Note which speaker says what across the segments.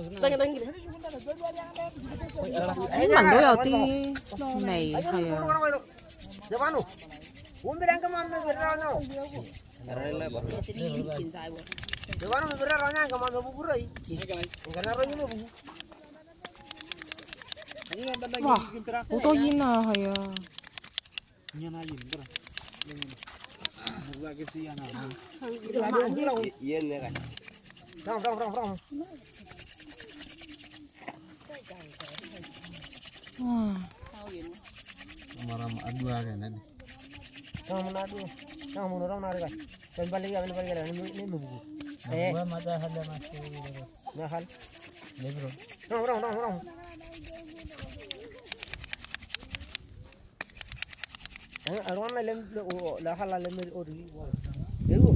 Speaker 1: Mảnh
Speaker 2: đôi đầu tiên
Speaker 3: này hay Wow,
Speaker 4: ô tô yên
Speaker 3: à, hay à.
Speaker 5: Nhà này yên đó. Mua cái gì à
Speaker 6: nào. Yên này cái.
Speaker 2: Rong rong rong rong.
Speaker 5: Maram adu aja nanti.
Speaker 2: Kamu nado, kamu orang nado kan? Tempat lagi apa tempat lagi? Ini buku.
Speaker 1: Eh, gua mata hal dan masih.
Speaker 2: Nah hal.
Speaker 1: Ini bro.
Speaker 2: Orang orang orang orang. Eh, orang mana lem lah hal lem ori. Ibu.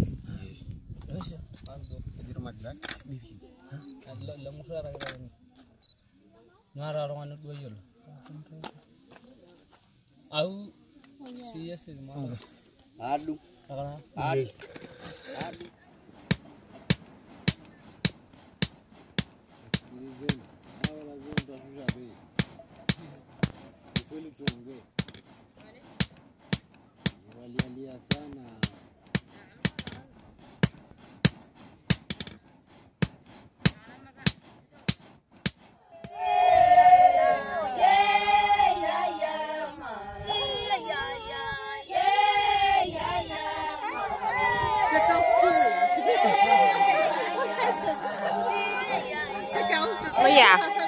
Speaker 7: Jadi rumah jalan. Hah?
Speaker 1: Lem kurang lagi. naaraaroganut goyiolo au siyasimaa
Speaker 6: adu adu adu
Speaker 5: Walialia sana.
Speaker 4: Olha!